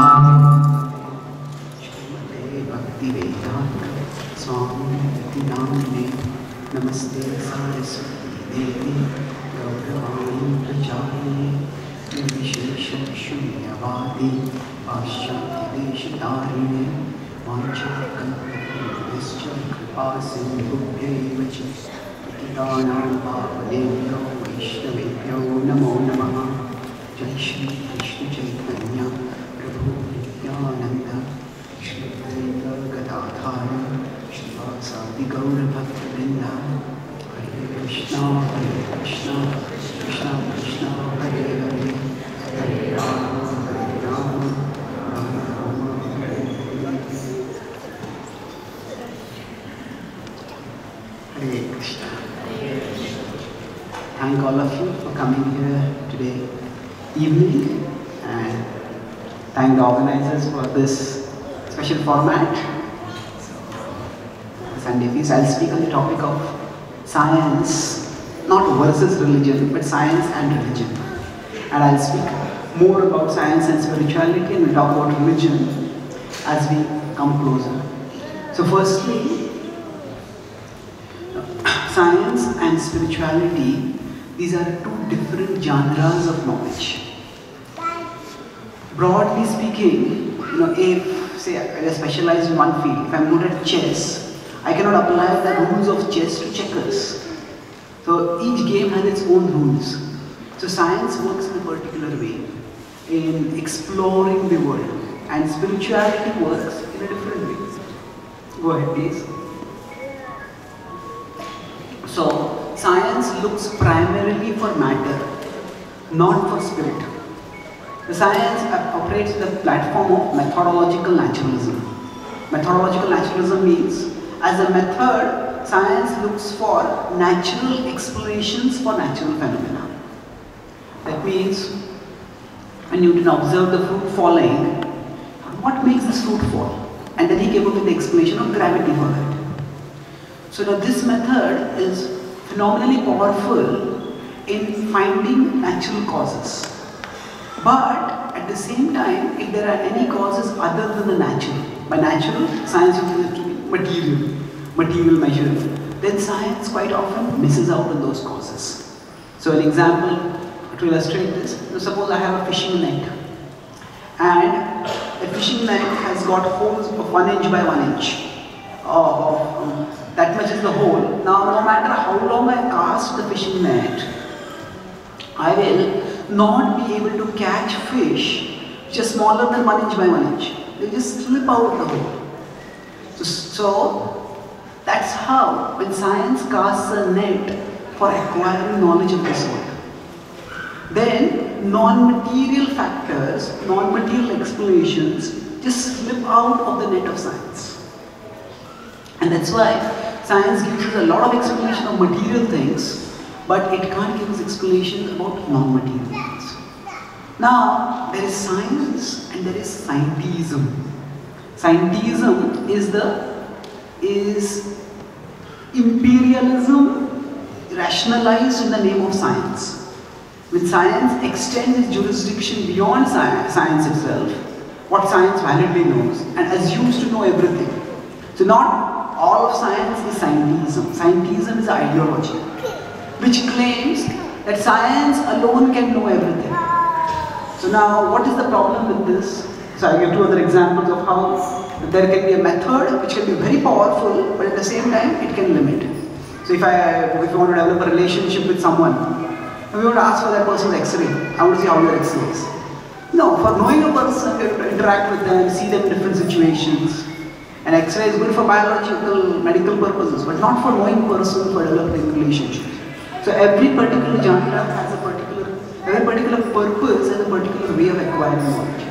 Amém. This special format. Sunday feast, I'll speak on the topic of science, not versus religion, but science and religion. And I'll speak more about science and spirituality and we'll talk about religion as we come closer. So, firstly, science and spirituality, these are two different genres of knowledge. Broadly speaking, know, if say I specialize in one field, if I'm good at chess, I cannot apply the rules of chess to checkers. So each game has its own rules. So science works in a particular way in exploring the world, and spirituality works in a different way. Go ahead, please. So, science looks primarily for matter, not for spirit. The science operates the platform of methodological naturalism. Methodological naturalism means, as a method, science looks for natural explanations for natural phenomena. That means, when Newton observed the fruit falling, what makes this fruit fall? And then he came up with the explanation of gravity for that. So now this method is phenomenally powerful in finding natural causes. But at the same time, if there are any causes other than the natural, by natural, science uses to be material, material measure, then science quite often misses out on those causes. So an example to illustrate this, suppose I have a fishing net and a fishing net has got holes of 1 inch by 1 inch. Um, that much is the hole. Now, no matter how long I cast the fishing net, I will not be able to catch fish which are smaller than 1 inch by 1 inch. They just slip out of the hole. So, so, that's how, when science casts a net for acquiring knowledge of this world, then non-material factors, non-material explanations just slip out of the net of science. And that's why science gives us a lot of explanation of material things, but it can't give us explanations about non-material things. Now, there is science and there is scientism. Scientism is the is imperialism rationalized in the name of science. When science extends its jurisdiction beyond science, science itself, what science validly knows, and assumes to know everything. So not all of science is scientism. Scientism is ideology, which claims that science alone can know everything. So now, what is the problem with this? So I give two other examples of how there can be a method which can be very powerful, but at the same time it can limit. So if I if you want to develop a relationship with someone, we want to ask for that person's X-ray. I want to see how your X-ray is. No, for knowing a person, you have to interact with them, see them in different situations. An X-ray is good for biological, medical purposes, but not for knowing person, for developing relationships. So every particular genre has a particular, every particular purpose has a particular way of acquiring knowledge.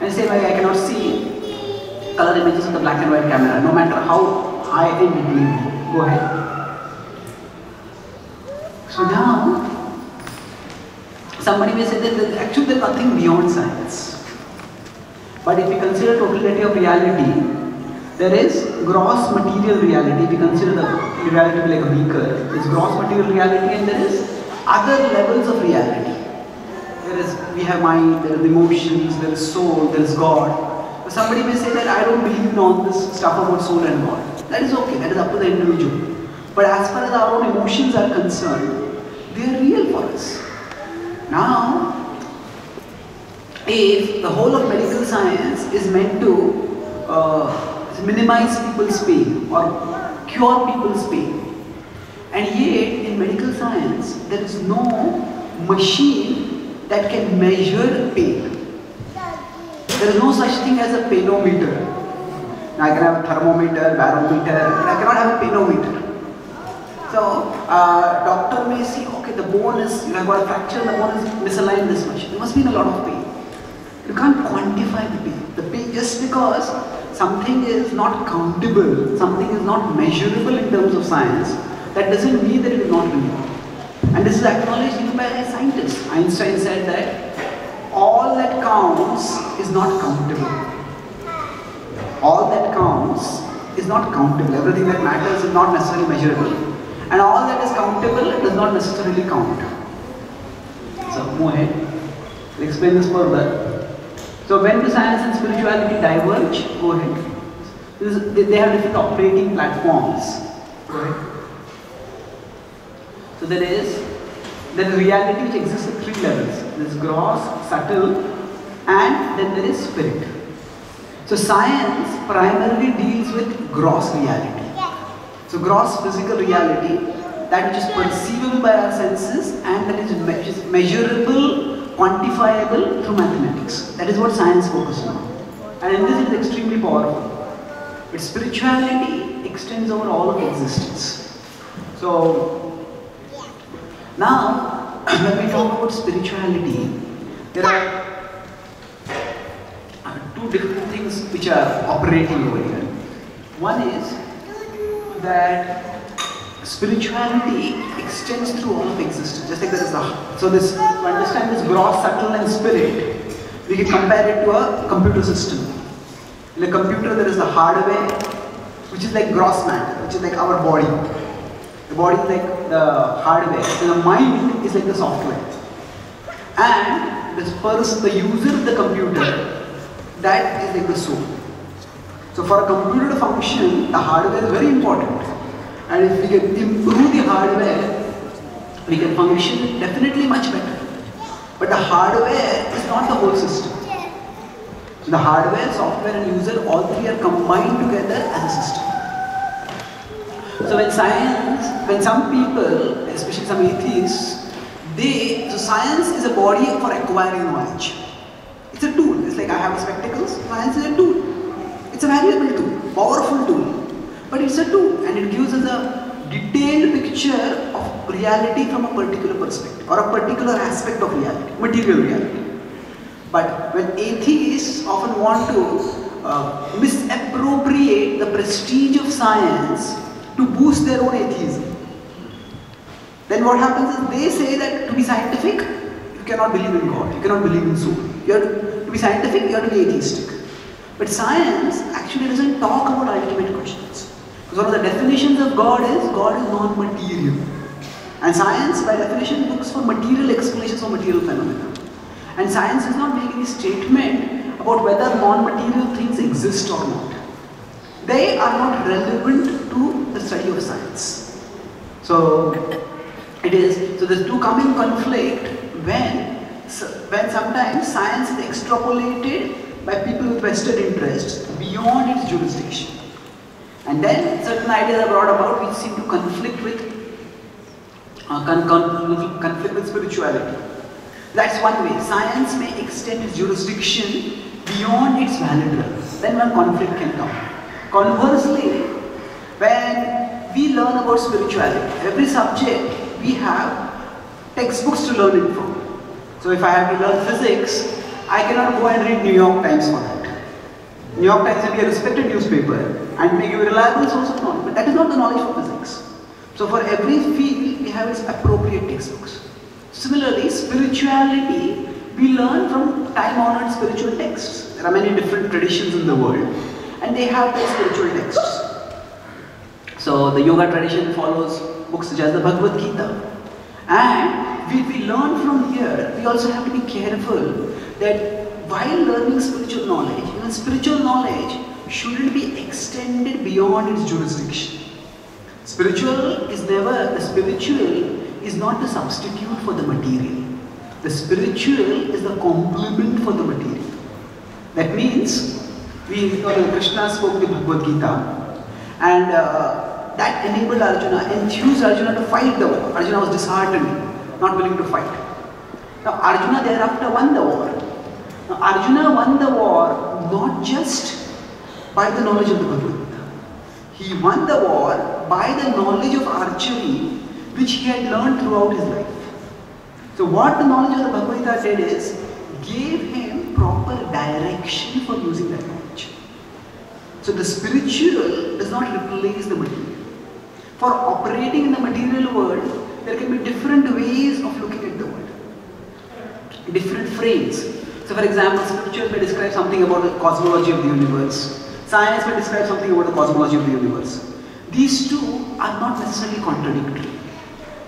And say like I cannot see color images of the black and white camera, no matter how high end it be. Go ahead. So now, somebody may say that actually there's nothing beyond science. But if we consider totality of reality, there is gross material reality. We consider the reality like a beaker, there's gross material reality and there is other levels of reality. there is, we have mind, there are emotions, there is soul, there is God. But somebody may say that I don't believe in all this stuff about soul and God. That is okay, that is up to the individual. But as far as our own emotions are concerned, they are real for us. Now, if the whole of medical science is meant to uh, minimize people's pain or cure people's pain, and yet in medical science there is no machine that can measure pain. There is no such thing as a painometer. I can have a thermometer, barometer, I cannot have a painometer. So, uh, doctor may see, okay, the bone is, you have got a fracture, the bone is misaligned this much. There must be a lot of pain. You can't quantify the pain. The pain just because something is not countable, something is not measurable in terms of science, that doesn't mean that it is not real. And this is acknowledged even by scientists. Einstein said that all that counts is not countable. All that counts is not countable. Everything that matters is not necessarily measurable. And all that is countable does not necessarily count. So move ahead. I'll explain this further. So when do science and spirituality diverge? Go ahead. Is, they have different operating platforms. Go ahead. So there is there is reality which exists at three levels. There is gross, subtle, and then there is spirit. So science primarily deals with gross reality. So gross physical reality, that which is perceivable by our senses and that is, me is measurable, quantifiable through mathematics. That is what science focuses on. And in this it is extremely powerful. But spirituality extends over all of existence. So now when we talk about spirituality, there are two different things which are operating over here. One is that spirituality extends through all of existence, just like there is a. So this, to understand this gross, subtle and spirit, we can compare it to a computer system. In a computer there is the hardware, which is like gross matter, which is like our body. The body is like the hardware, and the mind is like the software. And this person, the user of the computer, that is like the soul. So for a computer to function, the hardware is very important. And if we can improve the hardware, we can function definitely much better. But the hardware is not the whole system. The hardware, software and user, all three are combined together as a system. So when science, when some people, especially some atheists, they, so science is a body for acquiring knowledge. It's a tool. It's like I have spectacles, science is a tool. It's a valuable tool, powerful tool. But it's a tool and it gives us a detailed picture of reality from a particular perspective or a particular aspect of reality, material reality. But when atheists often want to uh, misappropriate the prestige of science to boost their own atheism, then what happens is they say that to be scientific, you cannot believe in God, you cannot believe in soul. You have to, to be scientific, you have to be atheistic. But science actually doesn't talk about ultimate questions. Because one of the definitions of God is God is non-material. And science by definition looks for material explanations for material phenomena. And science does not make any statement about whether non-material things exist or not. They are not relevant to the study of science. So it is so there's two come in conflict when when sometimes science is extrapolated by people with vested interests beyond its jurisdiction. And then certain ideas are brought about which seem to conflict with uh, con con conflict with spirituality. That's one way. Science may extend its jurisdiction beyond its valid. Then one conflict can come. Conversely, when we learn about spirituality, every subject we have textbooks to learn it from. So if I have to learn physics, I cannot go and read New York Times for that. New York Times may be a respected newspaper and may give a reliable source of knowledge, but that is not the knowledge for physics. So for every field, we have its appropriate textbooks. Similarly, spirituality, we learn from time-honored spiritual texts. There are many different traditions in the world, and they have their spiritual texts. So the yoga tradition follows books such as the Bhagavad Gita. And we, we learn from here, we also have to be careful that while learning spiritual knowledge, even spiritual knowledge shouldn't be extended beyond its jurisdiction. Spiritual is never, the spiritual is not the substitute for the material. The spiritual is the complement for the material. That means, we that Krishna spoke the Bhagavad Gita and uh, that enabled Arjuna, enthused Arjuna to fight the war. Arjuna was disheartened, not willing to fight. Now Arjuna thereafter won the war. Now Arjuna won the war not just by the knowledge of the Bhagavad Gita. He won the war by the knowledge of archery which he had learned throughout his life. So what the knowledge of the Bhagavad Gita is gave him proper direction for using that knowledge. So the spiritual does not replace the material. For operating in the material world, there can be different ways of looking at the world. Different frames. So for example, spiritual may describe something about the cosmology of the universe. Science may describe something about the cosmology of the universe. These two are not necessarily contradictory.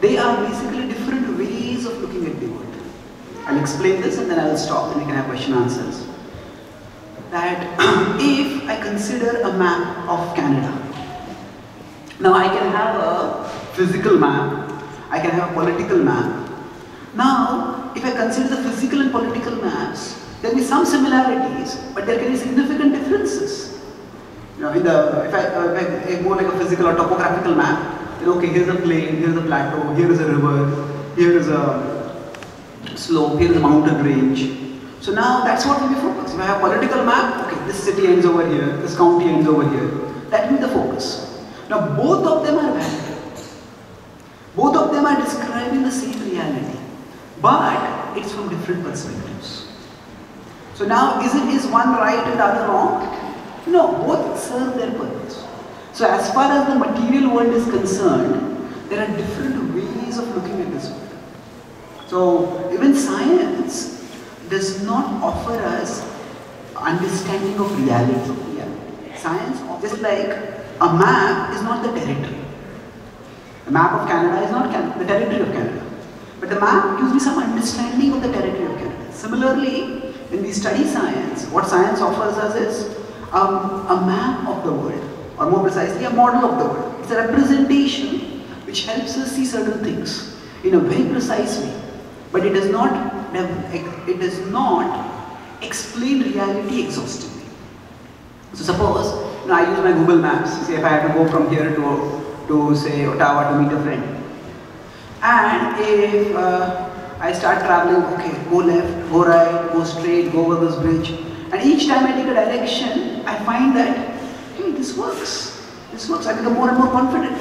They are basically different ways of looking at the world. I'll explain this and then I'll stop and we can have question answers. That if I consider a map of Canada, now I can have a physical map, I can have a political map. Now, if I consider the physical and political maps, there will be some similarities, but there can be significant differences. You know, in the, if I, uh, I go like a physical or topographical map, okay, here's a plain, here's a plateau, here is a river, here is a slope, here is a mountain range. So now that's what will be focused. If I have political map, okay, this city ends over here, this county ends over here. That will be the focus. Now both of them are valid. Both of them are describing the same reality, but it's from different perspectives. So now is it is one right and the other wrong? No, both serve their purpose. So as far as the material world is concerned, there are different ways of looking at this world. So even science does not offer us understanding of reality. Science, just like a map is not the territory. The map of Canada is not Can the territory of Canada. But the map gives me some understanding of the territory of Canada. Similarly, when we study science, what science offers us is um, a map of the world or more precisely a model of the world. It's a representation which helps us see certain things in a very precise way. But it does not it does not explain reality exhaustively. So suppose you know, I use my Google Maps, say if I have to go from here to, to say Ottawa to meet a friend. And if uh, I start traveling, okay, go left, go right, go straight, go over this bridge. And each time I take a direction, I find that hey, this works. This works. I become more and more confident.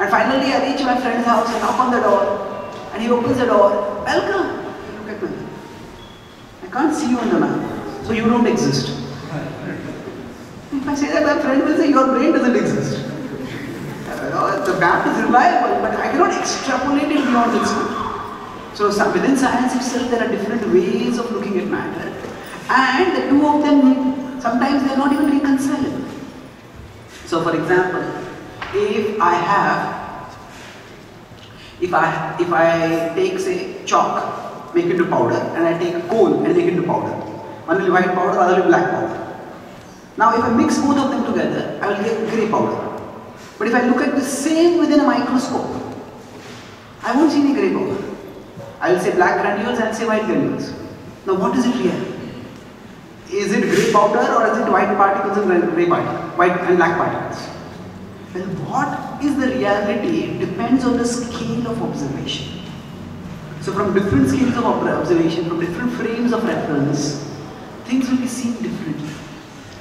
And finally, I reach my friend's house, I knock on the door, and he opens the door. Welcome. Look at me. I can't see you on the map, so you don't exist. If I say that, my friend will say, your brain doesn't exist. Uh, the map is reliable, but I cannot extrapolate it beyond its scope. So within science itself, there are different ways of looking at matter, and the two of them, sometimes they are not even reconcilable. So for example, if I have, if I, if I take say chalk, make it into powder, and I take coal and make it into powder, one will be white powder, other will be black powder. Now if I mix both of them together, I will get grey powder. But if I look at the same within a microscope, I won't see any grey powder. I will say black granules and say white granules. Now what is it really? Is it grey powder or is it white particles and grey particles, white and black particles? Well, what is the reality depends on the scale of observation. So from different scales of observation, from different frames of reference, things will be seen differently.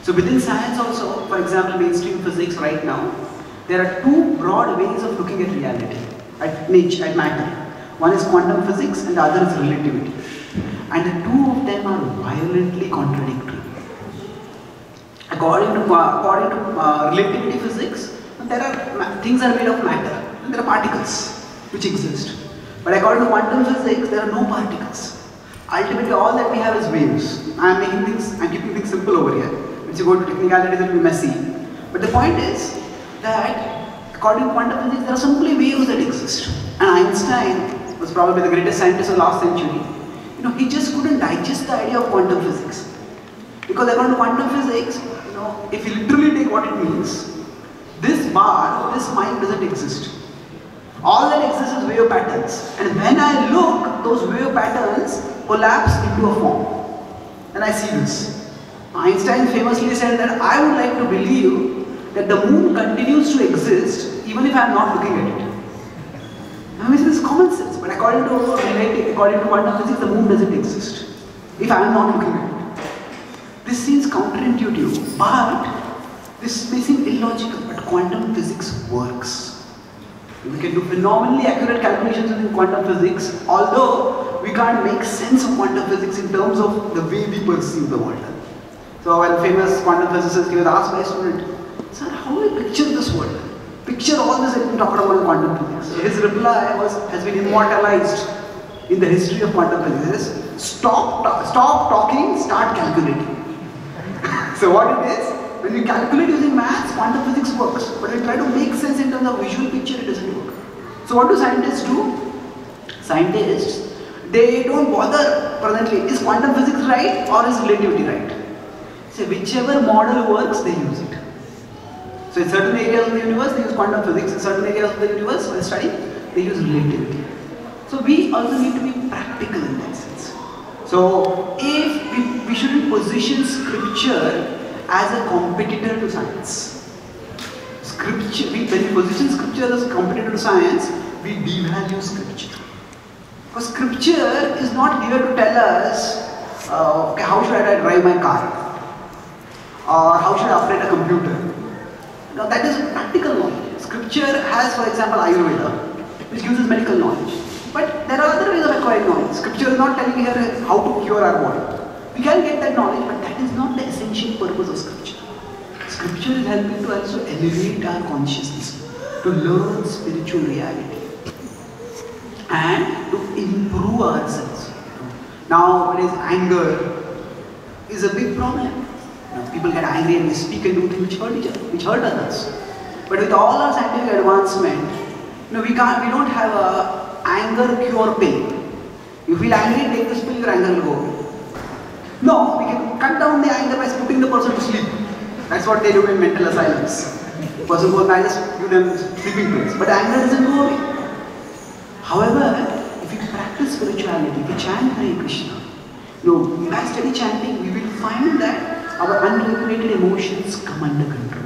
So within science also, for example, mainstream physics right now, there are two broad ways of looking at reality, at nature, at matter. One is quantum physics and the other is relativity. And the two of them are violently contradictory. According to, according to uh, relativity physics, there are things are made of matter and there are particles which exist. But according to quantum physics, there are no particles. Ultimately, all that we have is waves. I am making things, I am keeping things simple over here. Once you go to technicalities, it will be messy. But the point is that according to quantum physics, there are simply waves that exist. And Einstein was probably the greatest scientist of the last century, you know, he just couldn't digest the idea of quantum physics. Because according to quantum physics, you know, if you literally take what it means, this bar, this mind doesn't exist. All that exists is wave patterns. And when I look, those wave patterns collapse into a form. And I see this. Einstein famously said that I would like to believe that the moon continues to exist even if I am not looking at it. I mean, this is common sense, but according to according to quantum physics, the moon doesn't exist if I am not looking at it. This seems counterintuitive, but this may seem illogical, but quantum physics works. We can do phenomenally accurate calculations in quantum physics, although we can't make sense of quantum physics in terms of the way we perceive the world. So when famous quantum physicist, he was asked by a student, Sir, how do I picture this world? Picture all this we talked about quantum physics. His reply was, has been immortalized in the history of quantum physics. Stop, stop talking, start calculating. so what it is, when you calculate using maths, quantum physics works. But when you try to make sense in terms of visual picture, it doesn't work. So what do scientists do? Scientists, they don't bother presently, is quantum physics right or is relativity right? So whichever model works, they use it. So in certain areas of the universe, they use quantum physics. In certain areas of the universe, when study, they use relativity. So we also need to be practical in that sense. So if we, we shouldn't position scripture as a competitor to science. Scripture, we, when we position scripture as a competitor to science, we devalue scripture. Because scripture is not here to tell us, uh, okay, how should I drive my car? Or how should I operate a computer? Now that is practical knowledge. Scripture has, for example, Ayurveda, which gives us medical knowledge. But there are other ways of acquiring knowledge. Scripture is not telling here how to cure our body. We can get that knowledge, but that is not the essential purpose of scripture. Scripture is helping to also elevate our consciousness, to learn spiritual reality, and to improve ourselves. Now, what is anger is a big problem. People get angry and they speak and do things which hurt each other, which hurt others. But with all our scientific advancement, you know, we can't, we don't have a anger cure pill. You feel angry, take this pill, your anger will go. No, we can cut down the anger by putting the person to sleep. That's what they do in mental asylums. The person goes, I just give them sleeping pills. But anger doesn't go away. However, if you practice spirituality, if we chant Hare Krishna, you know, by study chanting, we will find that our unregulated emotions come under control.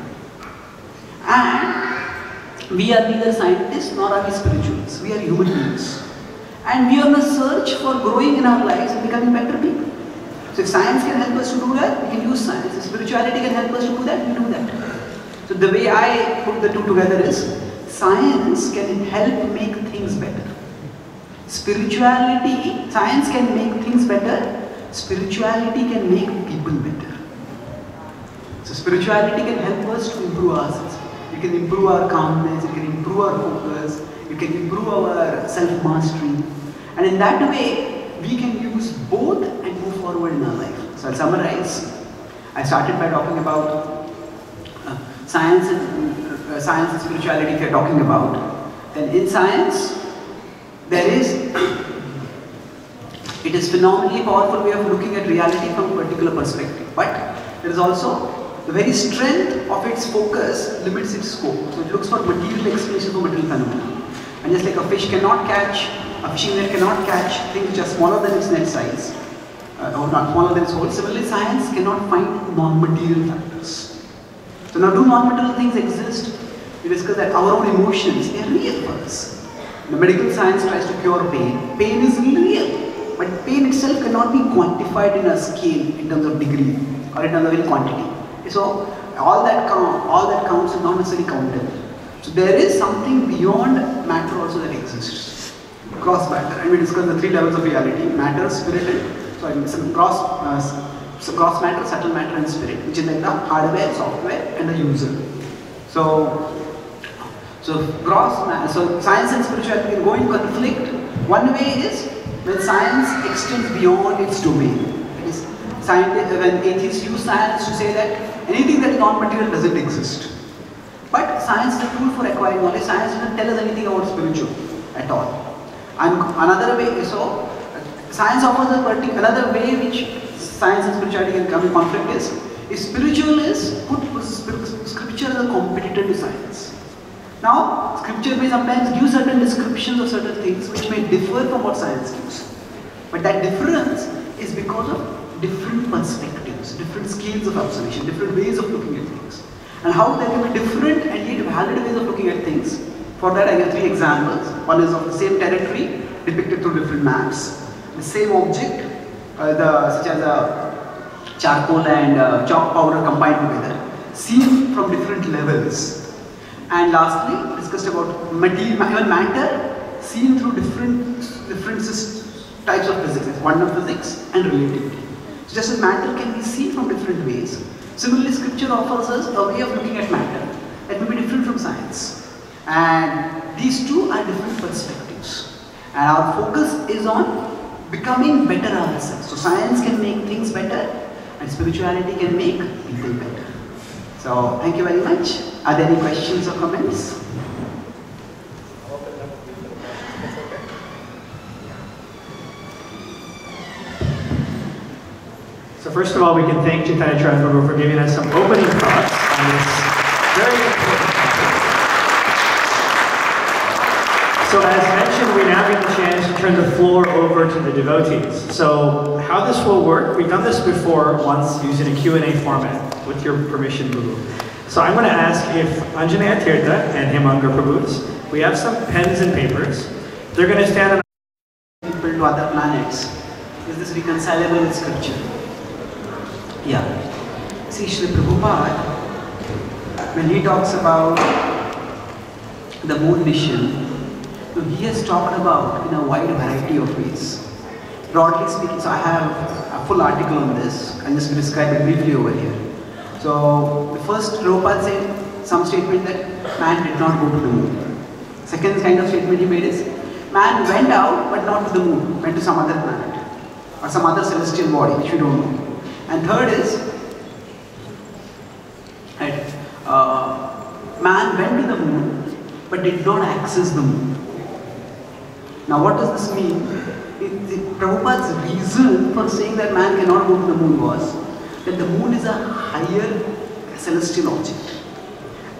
And we are neither scientists nor are we spiritualists. We are human beings. And we are on a search for growing in our lives and becoming better people. So if science can help us to do that, we can use science. If spirituality can help us to do that, we do that. So the way I put the two together is, science can help make things better. Spirituality, science can make things better, spirituality can make people better. Spirituality can help us to improve ourselves. It can improve our calmness, it can improve our focus, it can improve our self-mastery. And in that way, we can use both and move forward in our life. So I'll summarize. I started by talking about uh, science and uh, science and spirituality. You're talking about, then in science there is it is phenomenally powerful way of looking at reality from a particular perspective. But there is also the very strength of its focus limits its scope. So it looks for material explanation for material phenomena. And just like a fish cannot catch, a fishing net cannot catch things which are smaller than its net size, uh, or not smaller than its whole. Similarly, science cannot find non-material factors. So now do non-material things exist? We discussed that our own emotions, they are real for us. The medical science tries to cure pain. Pain is real, but pain itself cannot be quantified in a scale in terms of degree or in terms of quantity. So all that count, all that counts is not necessarily counted. So there is something beyond matter also that exists. Gross matter, and we discussed the three levels of reality: matter, spirit, and so some gross, uh, so gross matter, subtle matter and spirit, which is like the hardware, software and the user. So, so gross matter, so science and spirituality can go in conflict. One way is when science extends beyond its domain. Is when atheists use science to say that anything that is non-material doesn't exist. But science is a tool for acquiring knowledge. Science doesn't tell us anything about spiritual at all. And another way, so science offers a particular, another way which science and spirituality can come in conflict is, if spiritual is put scripture as a competitor to science. Now, scripture may sometimes give certain descriptions of certain things which may differ from what science gives. But that difference is because of different perspectives, different scales of observation, different ways of looking at things. And how there can be different and yet valid ways of looking at things. For that I give three examples. One is of the same territory depicted through different maps. The same object, uh, the, such as a charcoal and uh, chalk powder combined together, seen from different levels. And lastly, discussed about material, matter seen through different, different types of physics, quantum physics and relativity. Just as matter can be seen from different ways, similarly scripture offers us a way of looking at matter that may be different from science. And these two are different perspectives. And our focus is on becoming better ourselves. So science can make things better and spirituality can make people better. So thank you very much. Are there any questions or comments? First of all, we can thank Chaitanya Prabhu for giving us some opening thoughts on this very. So as mentioned, we now get the chance to turn the floor over to the devotees. So how this will work, we've done this before once using a Q&A format, with your permission, Prabhu. So I'm going to ask if Anjaneya Tirtha and Hemanga Prabhus, we have some pens and papers. They're going to stand on to other planets. Is this reconcilable with scripture? Yeah. See, Sri Prabhupada, when he talks about the moon mission, he has talked about in a wide variety of ways. Broadly speaking, so I have a full article on this. I'll just describe it briefly over here. So, the first Prabhupada said some statement that man did not go to the moon. Second kind of statement he made is, man went out but not to the moon, went to some other planet or some other celestial body which we don't know. And third is, that uh, man went to the moon but did not access the moon. Now what does this mean? It, the, Prabhupada's reason for saying that man cannot go to the moon was that the moon is a higher celestial object.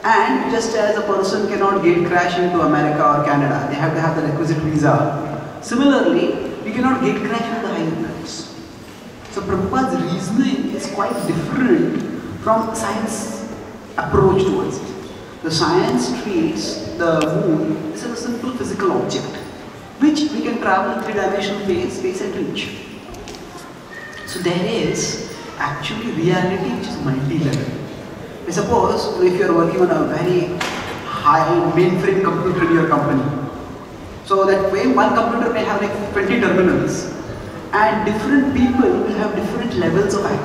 And just as a person cannot gate crash into America or Canada, they have to have the requisite visa. Similarly, we cannot gate crash into the higher. So Prabhupada's reasoning is quite different from science approach towards it. The science treats the moon as a simple physical object, which we can travel in three-dimensional space, space and reach. So there is actually reality which is multi-level. Suppose if you are working on a very high mainframe computer in your company, so that way one computer may have like 20 terminals, and different people will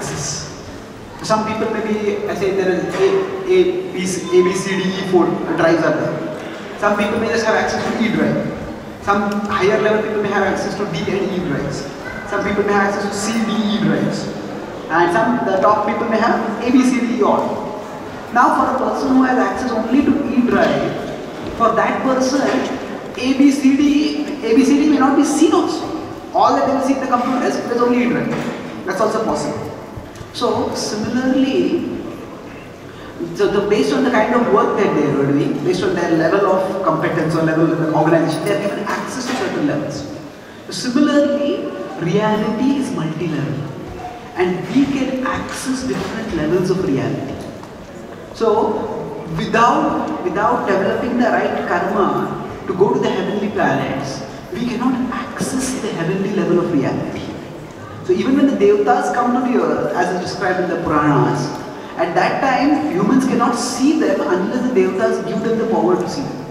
Some people may be, I say there is A, A, B, A, B, C, D, E, 4 drives are there. Some people may just have access to E drive. Some higher level people may have access to D and E drives. Some people may have access to C, D, E drives. And some, the top people may have A, B, C, D, E all. Now for a person who has access only to E drive, for that person, A, B, C, D, A, B, C, D may not be seen also all that they will see in the computer is only drive. That's also possible. So similarly, so the, based on the kind of work that they are doing, based on their level of competence or level of organization, they are given access to certain levels. Similarly, reality is multi-level and we can access different levels of reality. So without, without developing the right karma to go to the heavenly planets, we cannot access the heavenly level of reality. So even when the devatas come to the earth, as is described in the Puranas, at that time humans cannot see them unless the devatas give them the power to see them.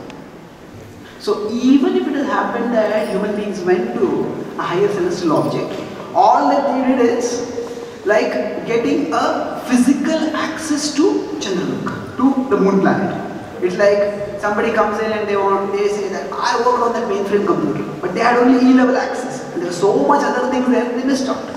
So even if it has happened that human beings went to a higher celestial object, all that they did is like getting a physical access to Chandralok, to the moon planet. It's like somebody comes in and they want, they say that I worked on that mainframe computer, but they had only E-level access. And there was so much other things that they missed out.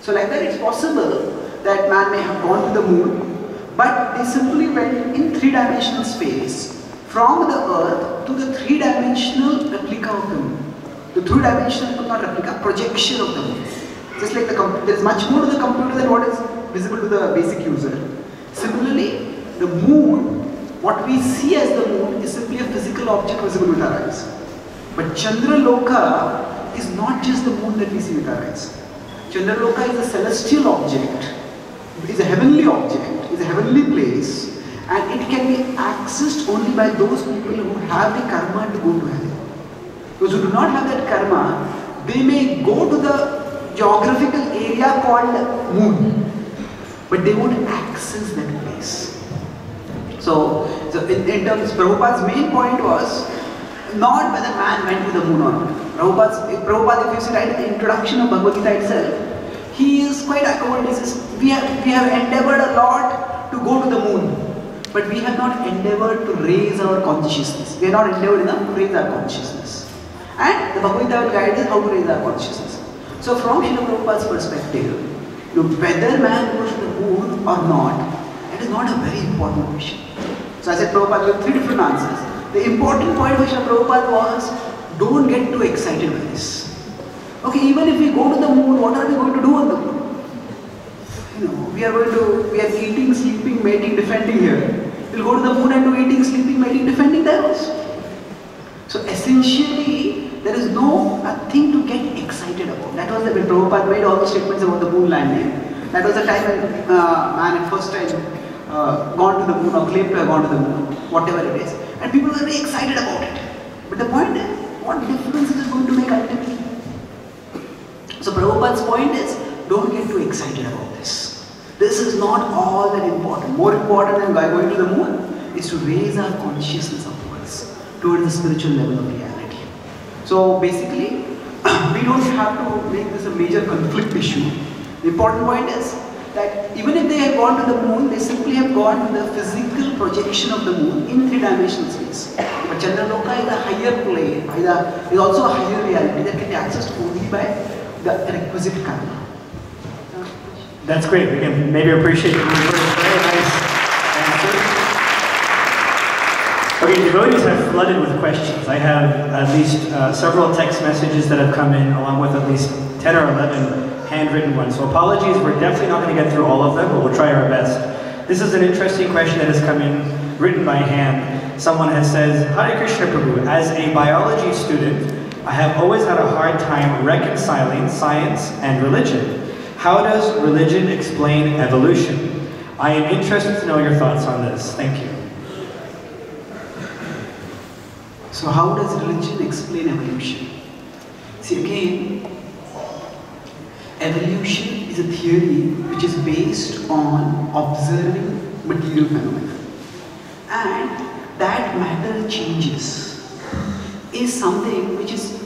So like that, it's possible that man may have gone to the moon, but they simply went in three-dimensional space from the earth to the three-dimensional replica of the moon. The three-dimensional not replica projection of the moon. Just like the there is much more to the computer than what is visible to the basic user. Similarly, the moon, what we see as the moon is simply a physical object visible with our eyes. But Chandra Chandraloka is not just the moon that we see with our eyes. Chandraloka is a celestial object, is a heavenly object, is a heavenly place, and it can be accessed only by those people who have the karma to go to heaven. Those who do not have that karma, they may go to the geographical area called moon, but they won't access that place. So, so in, in terms, Prabhupada's main point was not whether man went to the moon or not. Prabhupada's, Prabhupada, if you see right the introduction of Bhagavad Gita itself, he is quite accurate. He says, we have, we have endeavored a lot to go to the moon, but we have not endeavored to raise our consciousness. We have not endeavored enough to raise our consciousness. And the Bhagavad Gita will guide us how to raise our consciousness. So from Srila Prabhupada's perspective, you whether man goes to the moon or not, that is not a very important question. So I said Prabhupada, have three different answers. The important point Srila Prabhupada was, don't get too excited by this. Okay, even if we go to the moon, what are we going to do on the moon? You know, we are going to, we are eating, sleeping, mating, defending here. We'll go to the moon and do eating, sleeping, mating, defending there also. So essentially, there is no a thing to get excited about. That was the when Prabhupada made all the statements about the moon landing. That was the time when uh, man first time uh, gone to the moon or claimed to have gone to the moon, whatever it is. And people were very excited about it. But the point is, what difference is it going to make ultimately? So Prabhupada's point is, don't get too excited about this. This is not all that important. More important than going to the moon is to raise our consciousness upwards towards the spiritual level of reality. So basically, we don't have to make this a major conflict issue. The important point is even if they have gone to the moon, they simply have gone to the physical projection of the moon in three-dimensional space. But Chandraloka is a higher plane, is also a higher reality that can be accessed only by the requisite karma. That's great. We can maybe appreciate the very nice answer. Okay, devotees have flooded with questions. I have at least uh, several text messages that have come in, along with at least 10 or 11 handwritten ones. So apologies, we're definitely not going to get through all of them, but we'll try our best. This is an interesting question that has come in, written by hand. Someone has said, Hare Krishna Prabhu, as a biology student, I have always had a hard time reconciling science and religion. How does religion explain evolution? I am interested to know your thoughts on this. Thank you. So how does religion explain evolution? See again, evolution is a theory which is based on observing material phenomena. And that matter changes is something which is,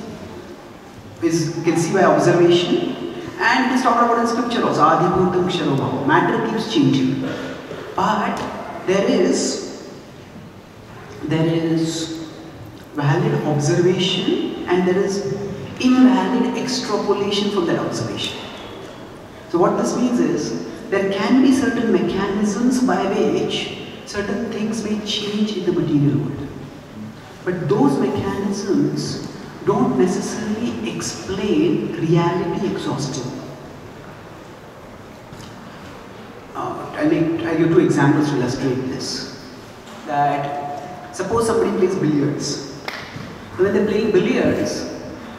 is can see by observation and it is talked about in scripture also, Adibhutam Ksharobhava. Matter keeps changing. But there is, there is valid observation and there is invalid extrapolation from that observation. So what this means is, there can be certain mechanisms by which certain things may change in the material world. But those mechanisms don't necessarily explain reality exhaustively. Uh, I'll, give two examples to illustrate this. That suppose somebody plays billiards. When they're playing billiards,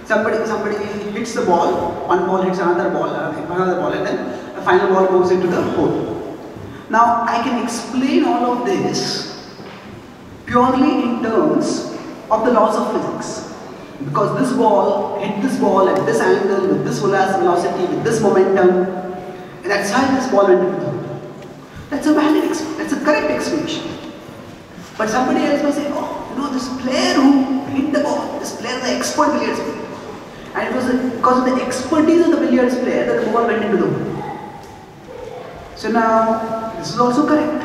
somebody somebody hits the ball, one ball hits another ball, uh, another ball, and then the final ball goes into the hole. Now I can explain all of this purely in terms of the laws of physics. Because this ball hit this ball at this angle, with this velocity, with this momentum, and that's how this ball went into the hole. That's a valid, that's a correct explanation. But somebody else may say, oh, you know, this player who hit the ball, this player is an expert player. And it was because of the expertise of the billiards player that the ball went into the hole. So now, this is also correct.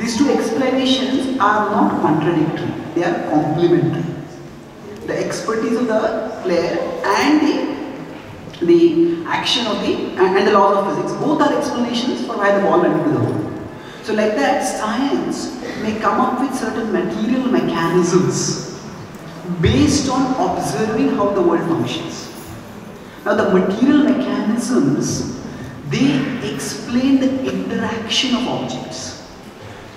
These two explanations are not contradictory, they are complementary. The expertise of the player and the, the action of the, and, the laws of physics, both are explanations for why the ball went into the hole. So like that, science may come up with certain material mechanisms based on observing how the world functions. Now the material mechanisms, they explain the interaction of objects.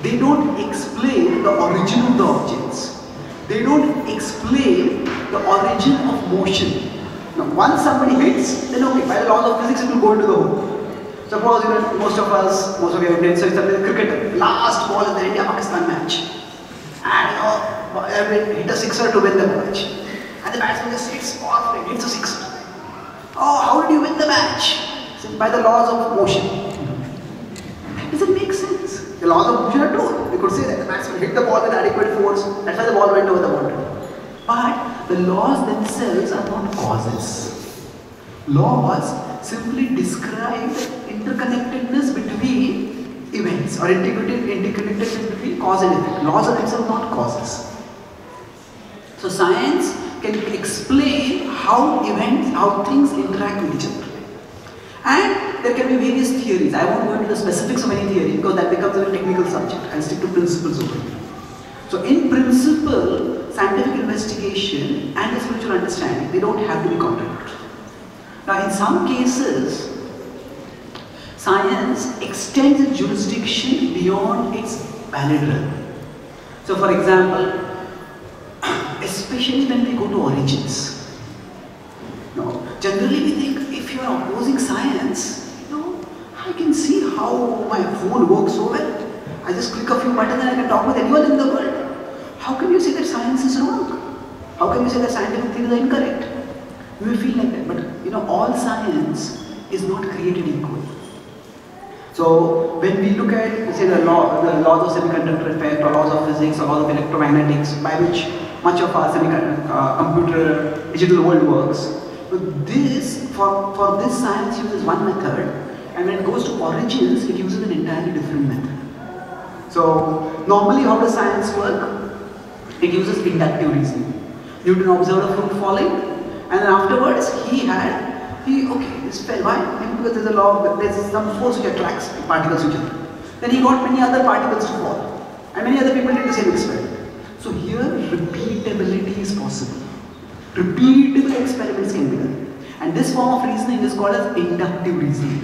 They don't explain the origin of the objects. They don't explain the origin of motion. Now once somebody hits, then okay, by the laws of physics it will go into the hole. Suppose you know, most of us, most of you have played, so it's a cricketer, last ball in the India-Pakistan match. And you know, hit a sixer to win the match. And the batsman just hits powerfully, hits a sixer. Oh, how did you win the match? By the laws of motion. Does it make sense? The laws of motion are true. We could say that the batsman hit the ball with adequate force, that's why the ball went over the boundary. But the laws themselves are not causes. Laws simply describe the interconnectedness between events or interconnectedness between cause and effect. Laws are themselves not causes. So science can explain how events, how things interact with each other. And there can be various theories. I won't go into the specifics of any theory because that becomes a technical subject. I'll stick to principles only. So in principle, scientific investigation and the spiritual understanding, they don't have to be contradictory. Now in some cases, science extends its jurisdiction beyond its valid realm. So for example, especially when we go to origins. No, generally we think if you are opposing science, you know, I can see how my phone works so well. I just click a few buttons and I can talk with anyone in the world. How can you say that science is wrong? How can you say that scientific things are incorrect? You feel like that, but you know, all science is not created equal. So when we look at say the law, the laws of semiconductor effect or laws of physics or laws of electromagnetics by which much of our uh, computer digital world works. But this, for, for this science uses one method and when it goes to origins, it uses an entirely different method. So normally how does science work? It uses inductive reasoning. Newton observed a fruit falling and then afterwards he had, he, okay, this fell, why? Because there's a law, there's some force which attracts particles other. Then he got many other particles to fall and many other people did the same experiment. So here repeatability is possible. Repeatable experiments can be done. And this form of reasoning is called as inductive reasoning.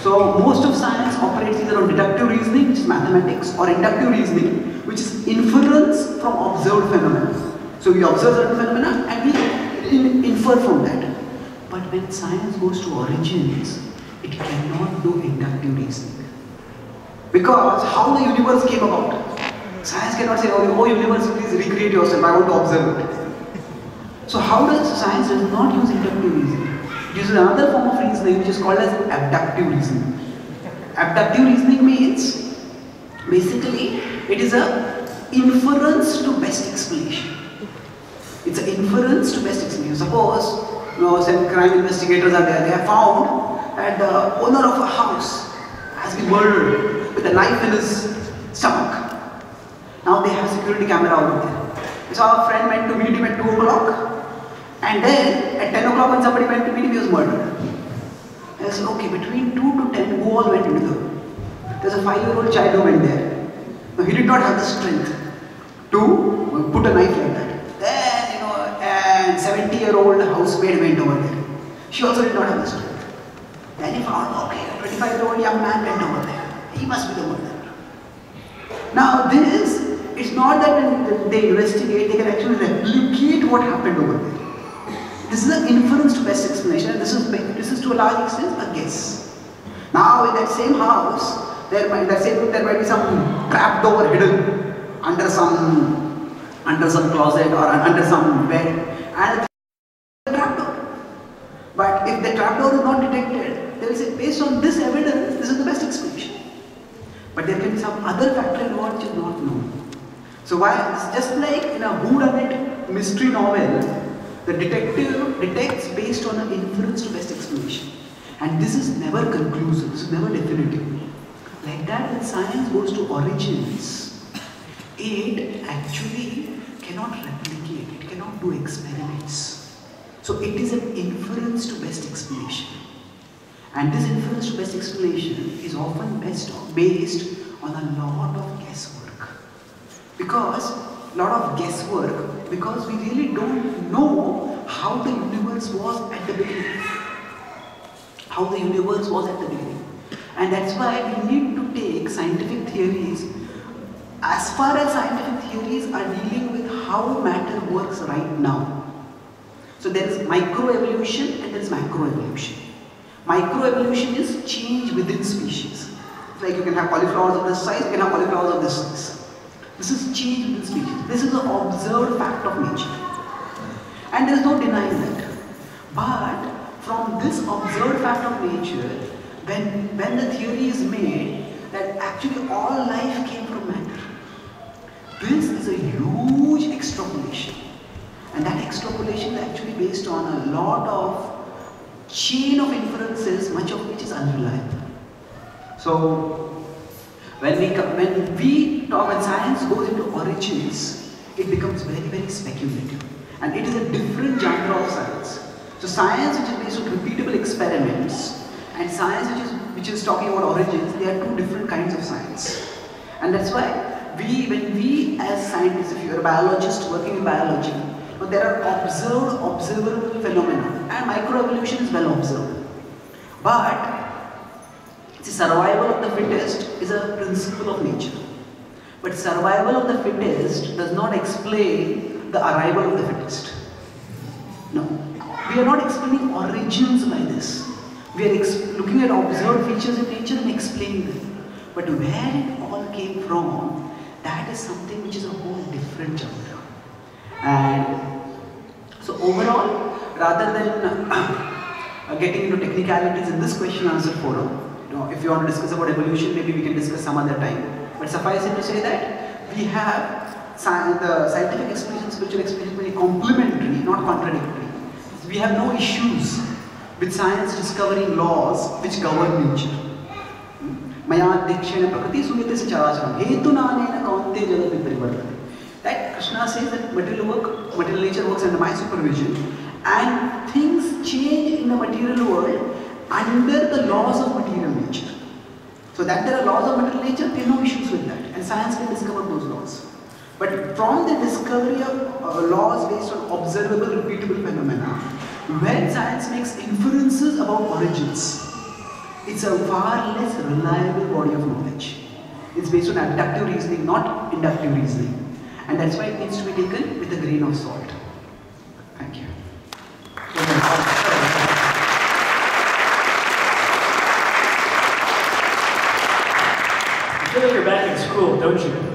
So most of science operates either on deductive reasoning, which is mathematics, or inductive reasoning, which is inference from observed phenomena. So we observe certain phenomena and we infer from that. But when science goes to origins, it cannot do inductive reasoning. Because how the universe came about, Science cannot say, oh, oh universe, please recreate yourself, I want to observe it. So how does science does not use inductive reasoning? It uses another form of reasoning which is called as abductive reasoning. Abductive reasoning means, basically, it is a inference to best explanation. It's an inference to best explanation. Suppose, you know, some crime investigators are there, they have found that the owner of a house has been murdered with a knife in his stomach. Now they have a security camera over there. So our friend went to meet him at 2 o'clock and then at 10 o'clock when somebody went to meet him, he was murdered. I said, okay, between 2 to 10, who all went into the room? There's a five-year-old child who went there. Now he did not have the strength to put a knife like that. Then, you know, and 70-year-old housemaid went over there. She also did not have the strength. Then he found, okay, a 25-year-old young man went over there. He must be the murderer. Now this it's not that they investigate, they can actually replicate what happened over there. This is an inference to best explanation, this is this is to a large extent a guess. Now in that same house, there might in that same room there might be some trap door hidden under some under some closet or under some bed, and. But if the trap door is not detected, they will say based on this evidence, this is the best explanation. But there can be some other factor involved which is not known. So why, it's just like in a whodunit mystery novel, the detective detects based on an inference to best explanation. And this is never conclusive, this is never definitive. Like that when science goes to origins, it actually cannot replicate, it cannot do experiments. So it is an inference to best explanation. And this inference to best explanation is often best based on a lot of. Because a lot of guesswork because we really don't know how the universe was at the beginning. How the universe was at the beginning. And that's why we need to take scientific theories as far as scientific theories are dealing with how matter works right now. So there is microevolution and there is macroevolution. Microevolution is change within species. Like you can have cauliflowers of this size, you can have cauliflowers of this size. This is change within species. This is an observed fact of nature. And there is no denying that. But from this observed fact of nature, when, when the theory is made that actually all life came from matter, this is a huge extrapolation. And that extrapolation is actually based on a lot of chain of inferences, much of which is unreliable. So, when we, when we talk, when science goes into origins, it becomes very, very speculative. And it is a different genre of science. So science which is based on repeatable experiments and science which is, which is talking about origins, they are two different kinds of science. And that's why we, when we as scientists, if you're a biologist working in biology, there are observed, observable phenomena and microevolution is well observed. But the survival of the fittest is a principle of nature. But survival of the fittest does not explain the arrival of the fittest. No. We are not explaining origins by this. We are looking at observed features in nature and explaining them. But where it all came from, that is something which is a whole different genre. And so overall, rather than uh, getting into technicalities in this question answer forum, know, if you want to discuss about evolution, maybe we can discuss some other time. But suffice it to say that we have sci the scientific explanation, spiritual explanation very complementary, not contradictory. We have no issues with science discovering laws which govern nature. मयाध्यक्षेण प्रकृति सूयते से चराचरम हेतुनानेन कौन्ते जगति परिवर्तते that Krishna says that material work, material nature works under my supervision and things change in the material world under the laws of material nature. So that there are laws of material nature, there are no issues with that and science can discover those laws. But from the discovery of uh, laws based on observable, repeatable phenomena, when science makes inferences about origins, it's a far less reliable body of knowledge. It's based on abductive reasoning, not inductive reasoning. And that's why it needs to be taken with a grain of salt. Thank you. You feel like you're back in school, don't you?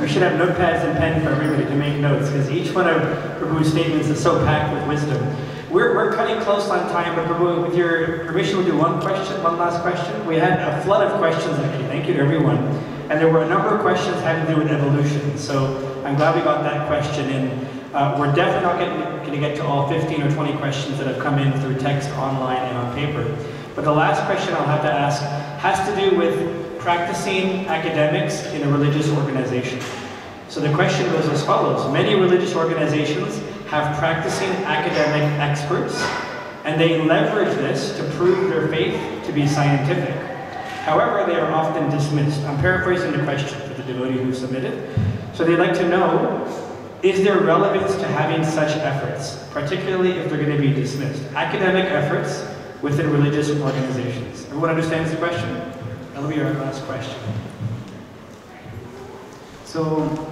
We should have notepads and pen for everybody to make notes, because each one of Prabhu's statements is so packed with wisdom. We're, we're cutting close on time, but Prabhu, with your permission, we'll do one question, one last question. We had a flood of questions, actually. Thank you to everyone. And there were a number of questions having to do with evolution. So I'm glad we got that question in. Uh, we're definitely not going to get to all 15 or 20 questions that have come in through text, online, and on paper. But the last question I'll have to ask has to do with practicing academics in a religious organization. So the question goes as follows. Many religious organizations have practicing academic experts, and they leverage this to prove their faith to be scientific. However, they are often dismissed. I'm paraphrasing the question for the devotee who submitted. So they'd like to know, is there relevance to having such efforts, particularly if they're going to be dismissed? Academic efforts within religious organizations. Everyone understands the question? That'll be our last question. So,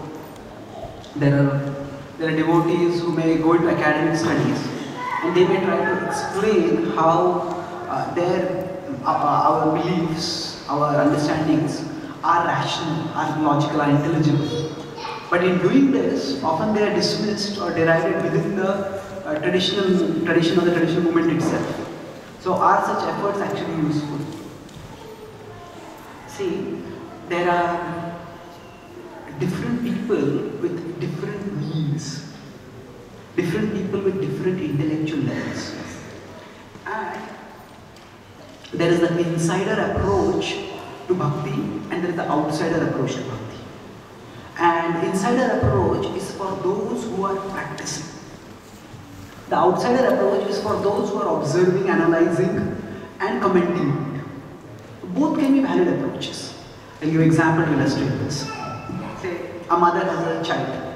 there are, there are devotees who may go into academic studies and they may try to explain how uh, their uh, our beliefs, our understandings are rational, are logical, are intelligible. But in doing this, often they are dismissed or derided within the uh, traditional tradition of the traditional movement itself. So are such efforts actually useful? See, there are different people with different means, different people with different intellectual levels. And there is the insider approach to bhakti and there is the outsider approach to bhakti. And insider approach is for those who are practicing. The outsider approach is for those who are observing, analyzing and commenting. Both can be valid approaches. I'll give example to illustrate this. Say a mother has a child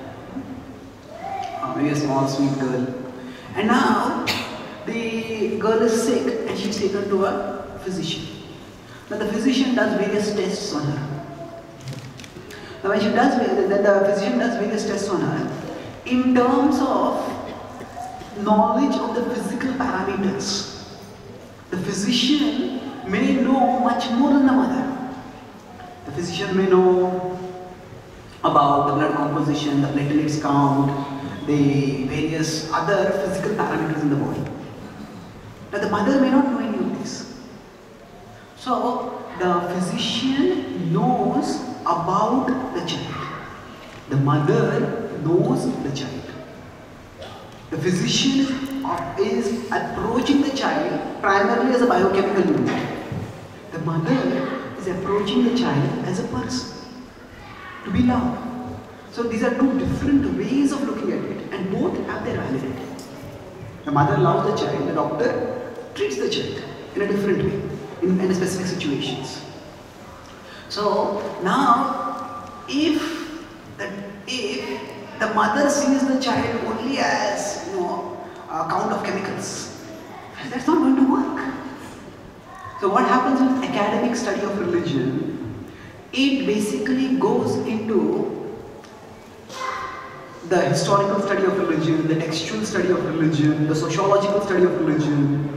uh, maybe a small sweet girl. And now the girl is sick and she's taken to a physician. Now the physician does various tests on her. Now when she does, the physician does various tests on her in terms of knowledge of the physical parameters. The physician may know much more than the mother. The physician may know about the blood composition, the platelets count, the various other physical parameters in the body. Now the mother may not know any of this. So the physician knows about the child. The mother knows the child. The physician is approaching the child primarily as a biochemical unit. The mother is approaching the child as a person to be loved. So these are two different ways of looking at it and both have their validity. The mother loves the child, the doctor treats the child in a different way in, in specific situations. So now if the, if the mother sees the child only as you know a count of chemicals, that's not going to work. So what happens with academic study of religion it basically goes into the historical study of religion, the textual study of religion, the sociological study of religion.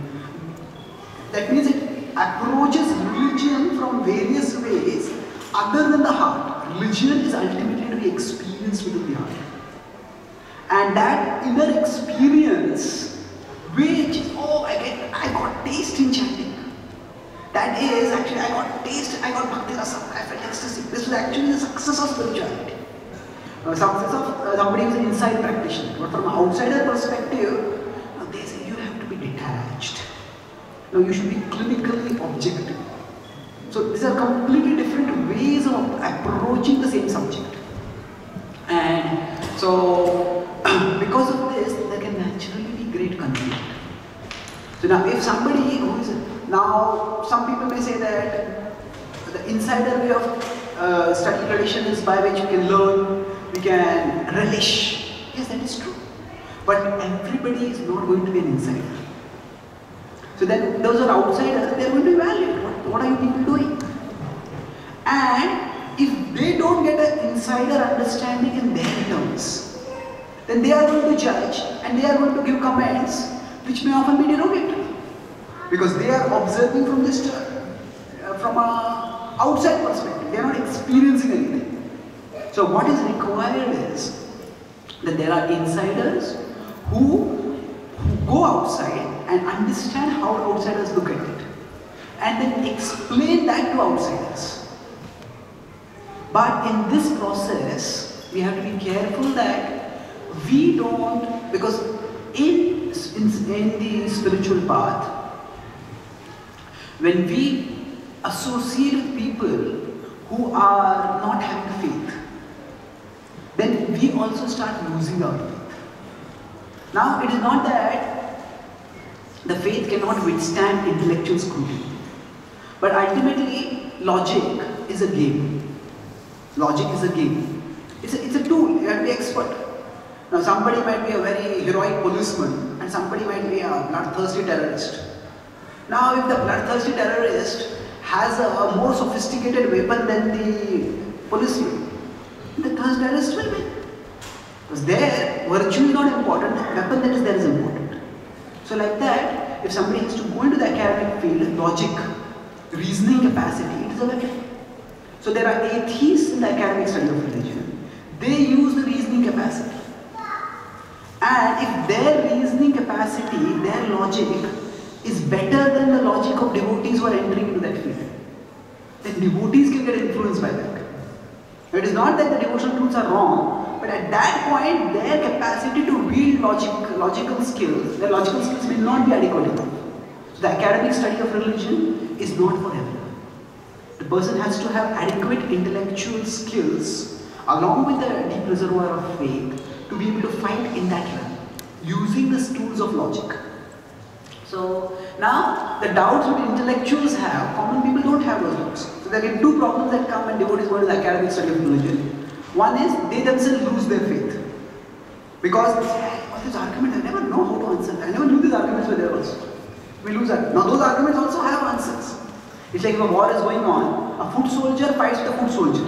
That means it approaches religion from various ways other than the heart. Religion is ultimately to be experienced within the heart. And that inner experience, which, oh, I get, I got taste in chanting. That is actually, I got taste, I got bhakti rasa, I felt ecstasy. This was actually the success of spirituality. Uh, success of uh, somebody who's an inside practitioner. But from an outsider perspective, uh, they say you have to be detached. Now you should be clinically objective. So these are completely different ways of approaching the same subject. And so, because of this, there can naturally be great conflict. So now, if somebody who is now, some people may say that the insider way of uh, study tradition is by which you can learn, we can relish. Yes, that is true. But everybody is not going to be an insider. So then those are outsiders, they are going to evaluate what, what are you people doing? And if they don't get an insider understanding in their terms, then they are going to judge and they are going to give comments which may often be derogatory because they are observing from this uh, from a outside perspective they are not experiencing anything so what is required is that there are insiders who, who go outside and understand how outsiders look at it and then explain that to outsiders. But in this process we have to be careful that we don't because in, in, in the spiritual path when we associate with people who are not having faith, then we also start losing our faith. Now, it is not that the faith cannot withstand intellectual scrutiny, but ultimately, logic is a game. Logic is a game. It's a, it's a tool, you have to be expert. Now, somebody might be a very heroic policeman, and somebody might be a bloodthirsty terrorist. Now, if the bloodthirsty terrorist has a, more sophisticated weapon than the policeman, the thirst terrorist will win. Because there, virtue is not important, the weapon that is there is important. So, like that, if somebody has to go into the academic field, logic, reasoning capacity, it is a weapon. So, there are atheists in the academic study of religion. They use the reasoning capacity. And if their reasoning capacity, their logic, is better than the logic of devotees who are entering into that field. Then devotees can get influenced by that. It is not that the devotional truths are wrong, but at that point, their capacity to wield logic, logical skills, their logical skills will not be adequate enough. The academic study of religion is not for everyone. The person has to have adequate intellectual skills along with a deep reservoir of faith to be able to fight in that realm using the tools of logic. So now the doubts that intellectuals have, common people don't have those doubts. So there are two problems that come when devotees go to the academic study of religion. One is they themselves lose their faith. Because all this argument, I never know how to answer. I never knew these arguments were there also. We lose that. Now those arguments also have answers. It's like if a war is going on, a foot soldier fights the foot soldier.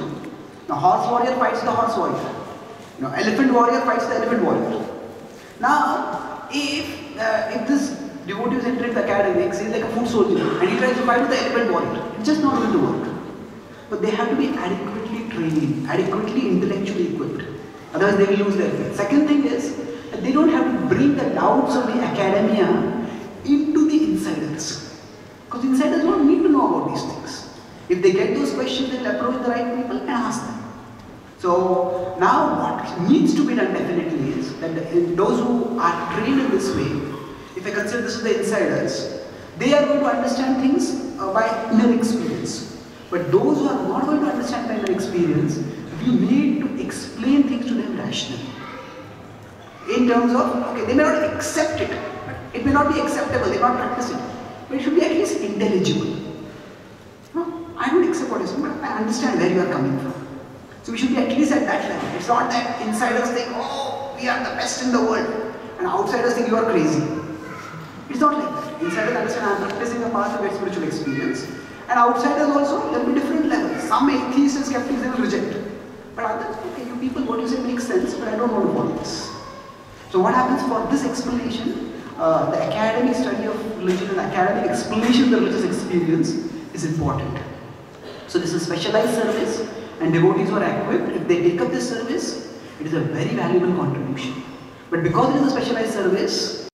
A horse warrior fights the horse warrior. Know, elephant warrior fights the elephant warrior. Now, if uh, if this devotee is entering the academics, he's like a foot soldier, and he tries to fight with the elephant warrior, it's just not going to work. But they have to be adequately trained, adequately intellectually equipped. Otherwise, they will lose their faith. Second thing is, that they don't have to bring the doubts of the academia into the insiders. Because insiders don't need to know about these things. If they get those questions, they'll approach the right people and ask them. So now what needs to be done definitely is that those who are trained in this way, if I consider this as the insiders, they are going to understand things uh, by inner experience. But those who are not going to understand by inner experience, we need to explain things to them rationally. In terms of, okay, they may not accept it, it may not be acceptable, they may not practice it, but it should be at least intelligible. No, I don't accept what you're but I understand where you are coming from. So we should be at least at that level. It's not that insiders think, oh, we are the best in the world, and outsiders think you are crazy. It's not like that. Insiders understand I'm practicing a path of spiritual experience, and outsiders also, there will be different levels. Some atheists and skeptics they will reject. But others, okay, you people, what you say makes sense, but I don't want to follow this. So what happens for this explanation, uh, the academic study of religion and academic explanation of the religious experience is important. So this is specialized service and devotees are equipped, if they take up this service, it is a very valuable contribution. But because it is a specialized service, is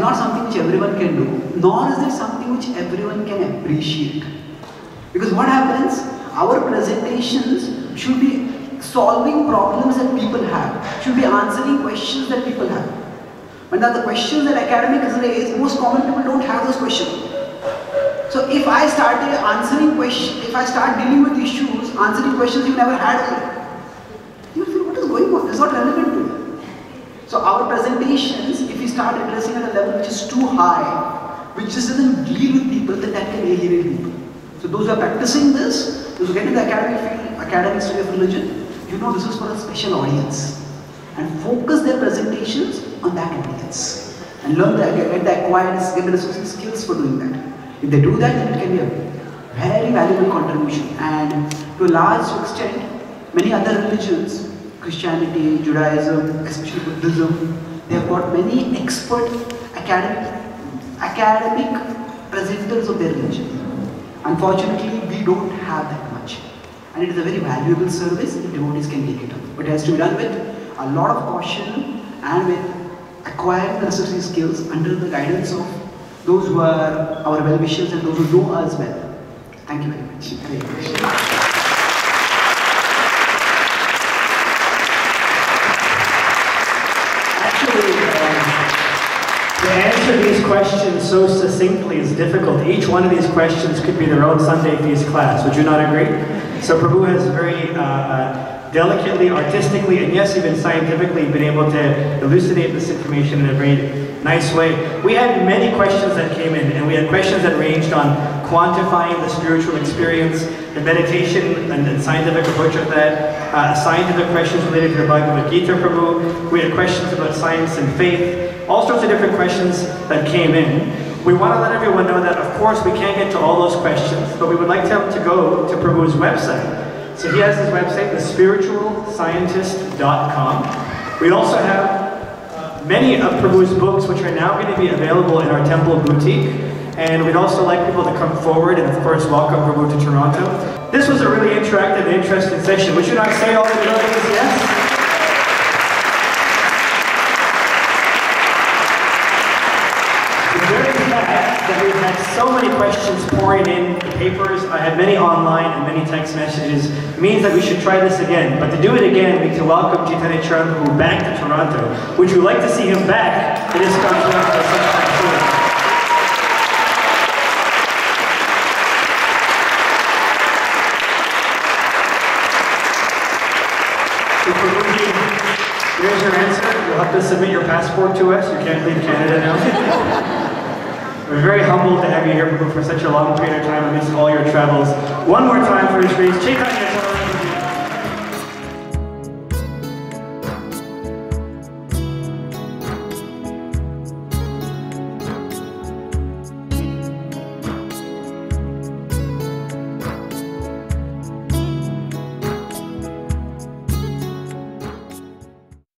not something which everyone can do, nor is it something which everyone can appreciate. Because what happens, our presentations should be solving problems that people have, should be answering questions that people have. But now the questions that academics raise, most common people don't have those questions. So if I start answering questions, if I start dealing with issues, answering questions you never had you will feel what is going on, it's not relevant. So our presentations, if we start addressing at a level which is too high, which just doesn't deal with people, then that can alienate people. So those who are practicing this, those who get in the academic field, academic study of religion, you know this is for a special audience. And focus their presentations on that audience. And learn the, get the acquired, get the resources skills for doing that. If they do that, then it can be a very valuable contribution. And to a large extent, many other religions, Christianity, Judaism, especially Buddhism, they have got many expert academic, academic presenters of their religion. Unfortunately, we don't have that much. And it is a very valuable service if devotees can take it up. But it has to be done with a lot of caution and with acquiring the necessary skills under the guidance of those who are our well-wishers and those who know us well. Thank you very much. Hare Krishna. Actually, um, to answer these questions so succinctly is difficult. Each one of these questions could be their own Sunday feast class. Would you not agree? So Prabhu has very uh, uh, delicately, artistically, and yes, even scientifically been able to elucidate this information in a very nice way. We had many questions that came in, and we had questions that ranged on quantifying the spiritual experience, the meditation and the scientific approach of that, uh, scientific questions related to the Bhagavad Gita Prabhu. We had questions about science and faith, all sorts of different questions that came in. We want to let everyone know that, of course, we can't get to all those questions, but we would like them to go to Prabhu's website. So he has his website, thespiritualscientist.com. We also have uh, many of Prabhu's books, which are now going to be available in our temple boutique. And we'd also like people to come forward and, of course, welcome Prabhu to Toronto. This was a really interactive interesting session. Would you not say all the devotees yes? The very fact that we've had so many questions pouring in the papers, I had many online and many text messages, It means that we should try this again. But to do it again, we need to welcome Chaitanya Charan back to Toronto. Would you like to see him back in his Prabhuji, Here's your answer. You'll have to submit your passport to us. You can't leave Canada now. We're very humbled to have you here for such a long period of time amidst all your travels. One more time for His Grace Chaitanya.